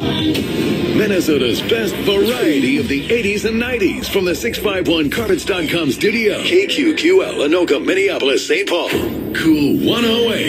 Minnesota's best variety of the 80s and 90s from the 651carpets.com studio. KQQL, Anoka, Minneapolis, St. Paul. Cool 108.